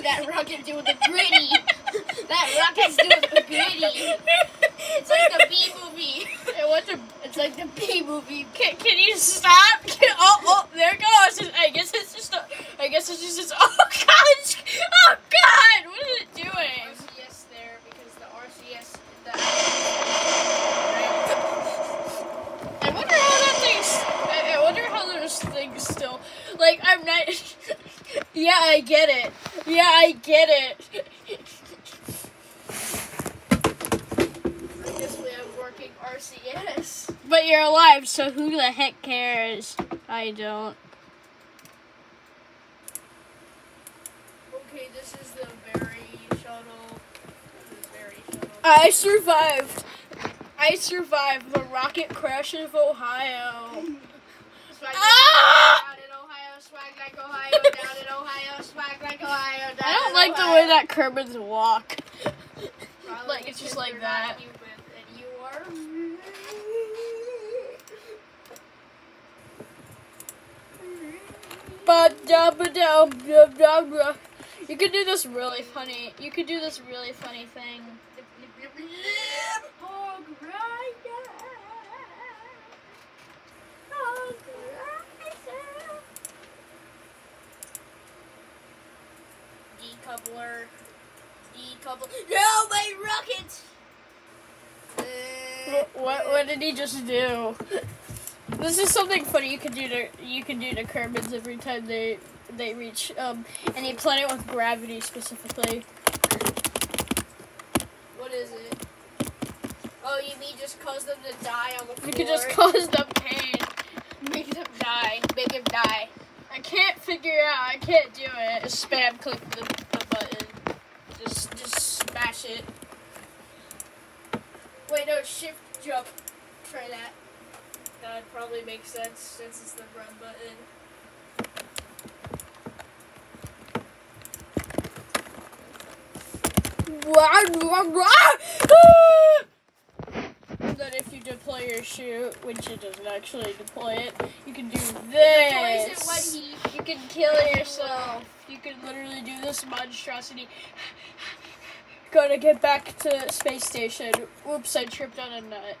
gritty. that rocket's doing the gritty. It's like the B movie. Hey, what's a, It's like the B movie. can, can you stop? Can, oh, oh, there it goes. I guess it's just. A, I guess it's just. Oh God! Oh God! What is it doing? RCS there because the RCS the I wonder how that thing's. I, I wonder how those things still. Like I'm not. yeah, I get it. Yeah, I get it. I guess we have working RCS. But you're alive, so who the heck cares? I don't. Okay, this is the very shuttle. This is very shuttle. I survived. I survived the rocket crash of Ohio. Swag swag like Ohio, down in Ohio, swag like Ohio, down I don't like the way that Kermits walk. Like, it's just like that. You could do this really funny. You could do this really funny thing. Decoupler. Decoupler. No, my rocket! Uh, What, what, did he just do? This is something funny you can do to you can do to Kermits every time they they reach um any planet with gravity specifically. What is it? Oh, you mean just cause them to die on the floor? You could just cause them pain. make them die. Make them die. I can't figure out. I can't do it. Spam click the, the button. Just just smash it. Wait, no, shift jump. Try that. That probably make sense since it's the run button. Then if you deploy your chute, which it doesn't actually deploy it, you can do this. he You can kill yourself. You can literally do this monstrosity. Gotta get back to space station. Oops, I tripped on a nut.